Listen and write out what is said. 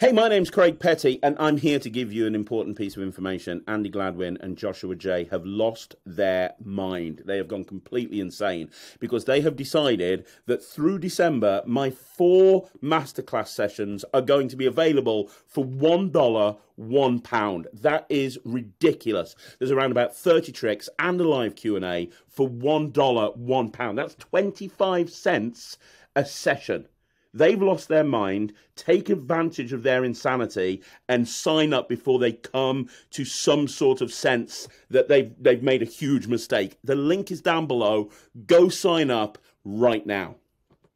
Hey, my name's Craig Petty, and I'm here to give you an important piece of information. Andy Gladwin and Joshua Jay have lost their mind. They have gone completely insane because they have decided that through December, my four masterclass sessions are going to be available for $1, one pound. That is ridiculous. There's around about 30 tricks and a live Q&A for $1, one pound. That's 25 cents a session. They've lost their mind, take advantage of their insanity, and sign up before they come to some sort of sense that they've, they've made a huge mistake. The link is down below. Go sign up right now.